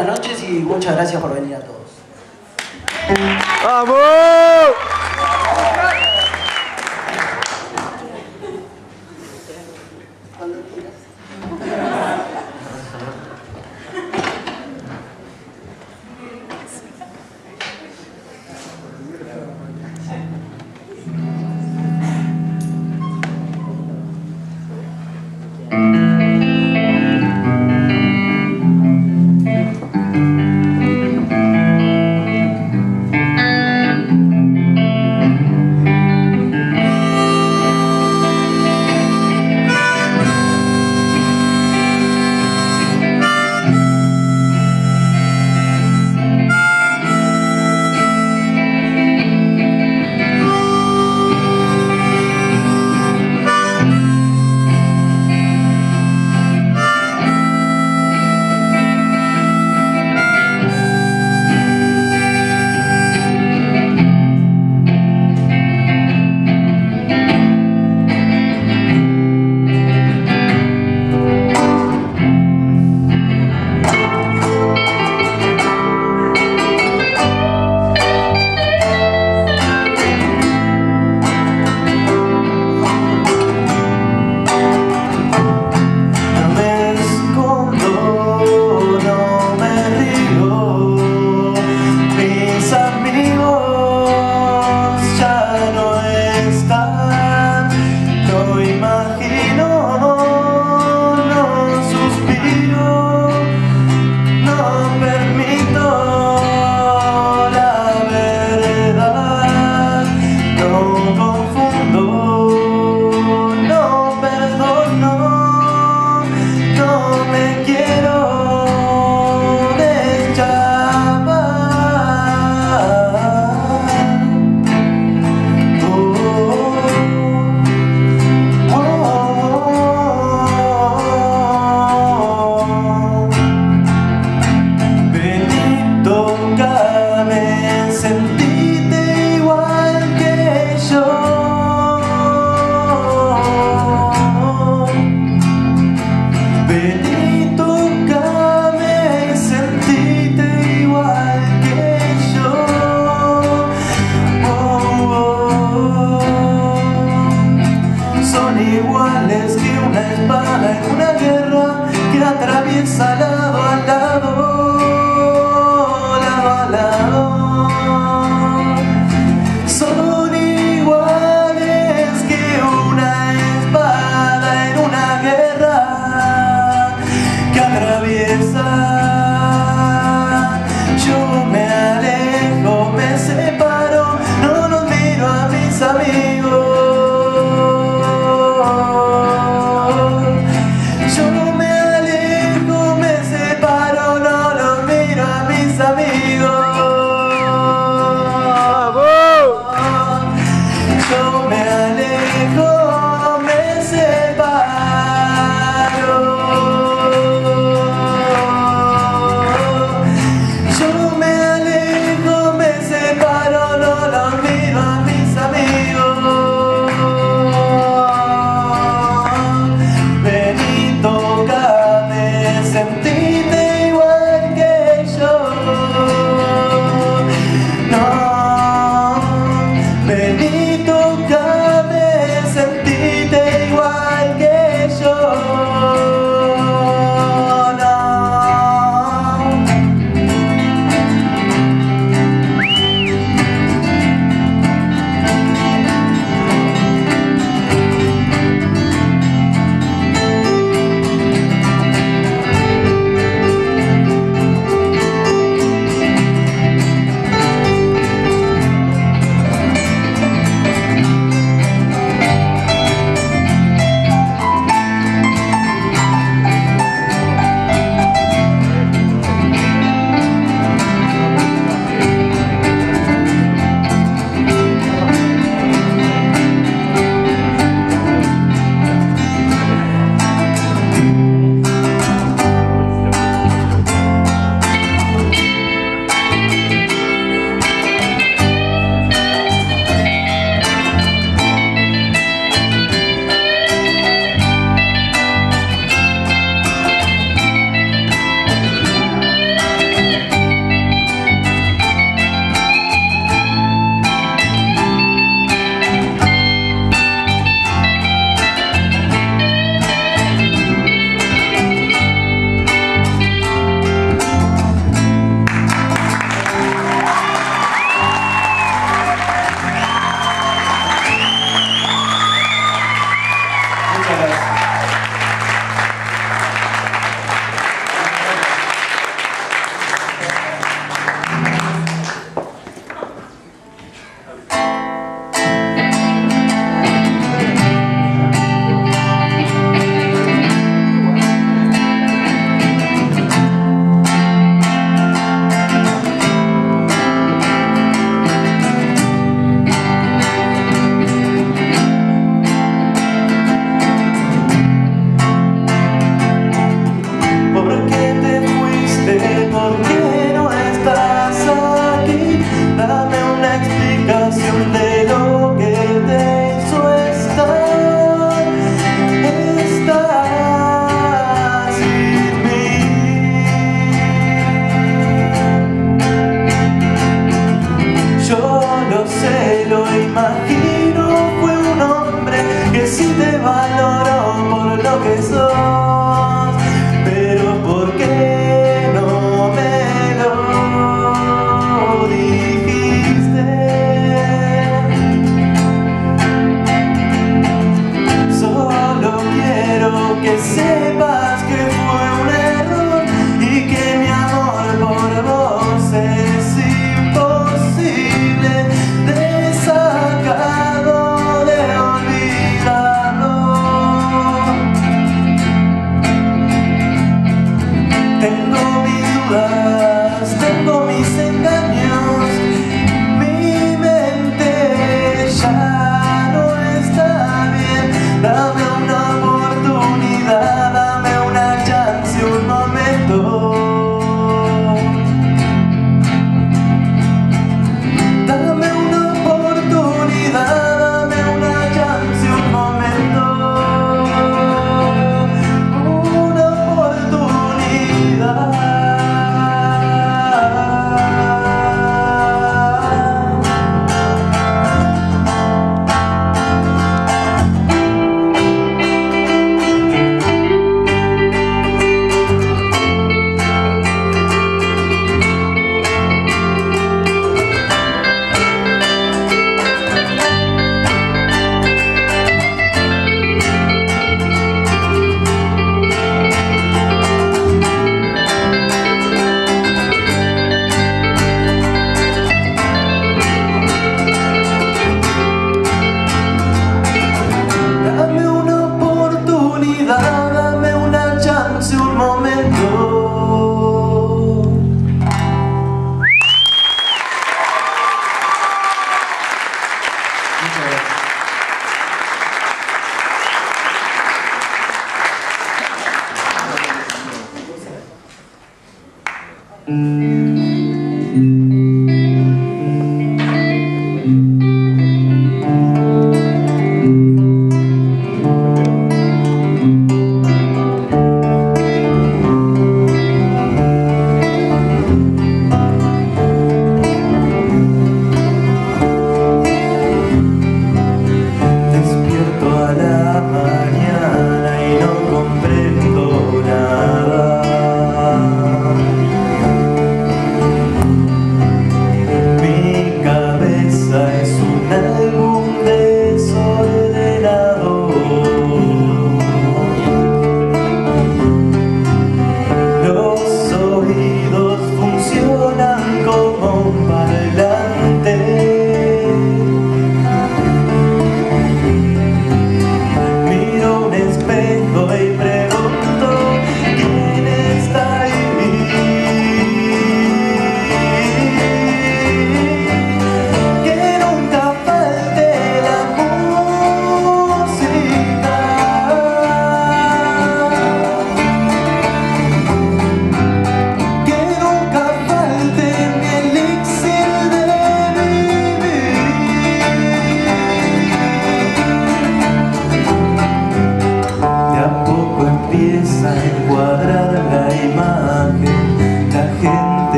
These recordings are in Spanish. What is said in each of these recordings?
buenas noches y muchas gracias por venir a todos. ¡Vamos!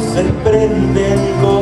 se prenden con